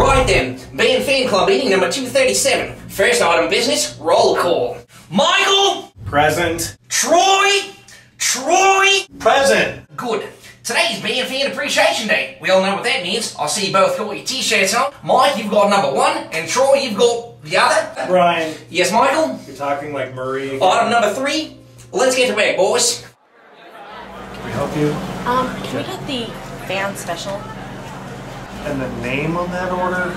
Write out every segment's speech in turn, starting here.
Right then, band fan club meeting number 237. First item business, roll call. Michael! Present. Troy! Troy! Present. Good. Today's Band Fan Appreciation Day. We all know what that means. I see you both got your t-shirts on. Mike, you've got number one, and Troy, you've got the other. Bryan, Yes, Michael? you're talking like Murray. Item number three. Let's get to work, boys. Can we help you? Um, can we get the fan special? And the name on that order?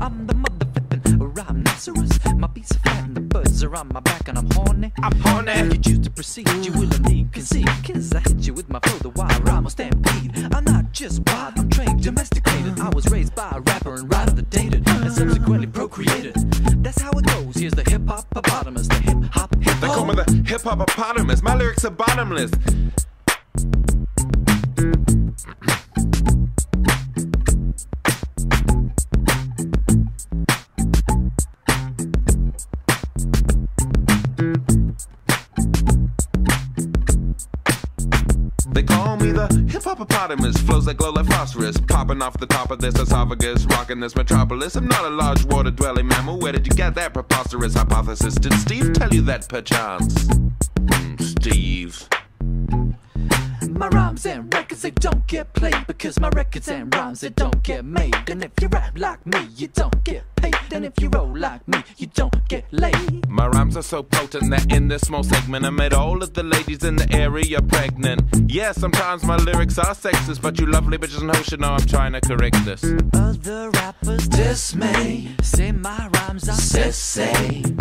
I'm the motherfucking Rhymenoceros. My beats are fat and the birds are on my back and I'm horny. I'm horny. If you choose to proceed, you will indeed concede. Cause I hit you with my flow, the wild rhyme will stampede. I'm not just wild, I'm trained, domesticated. I was raised by a rapper and right the dated, and subsequently procreated. That's how it goes. Here's the hip hop hippopotamus, the hip hop hip They call me the hip hop eponymous. My lyrics are bottomless. They call me the hip hop hippopotamus. Flows that glow like phosphorus. Popping off the top of this esophagus. Rocking this metropolis. I'm not a large water dwelling mammal. Where did you get that preposterous hypothesis? Did Steve tell you that perchance? My rhymes and records, they don't get played because my records and rhymes, they don't get made. And if you rap like me, you don't get paid. And if you roll like me, you don't get laid. My rhymes are so potent that in this small segment I made all of the ladies in the area pregnant. Yeah, sometimes my lyrics are sexist, but you lovely bitches know should know I'm trying to correct this. Other rappers dismay. Say my rhymes are sissy.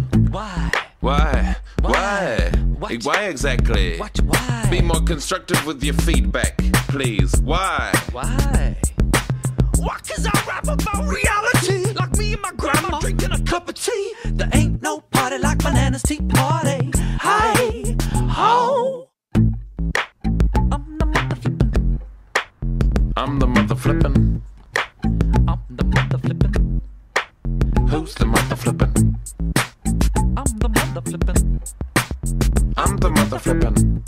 Why? Why? Why? Why? Exactly? What? Why? Be more constructive with your feedback, please. Why? Why? Why? Cause I rap about reality. Like me and my grandma drinking a cup of tea. There ain't no party like Bananas Tea Party. Hi, ho. I'm the mother flippin'. I'm the mother flippin'. I'm the mother flippin'.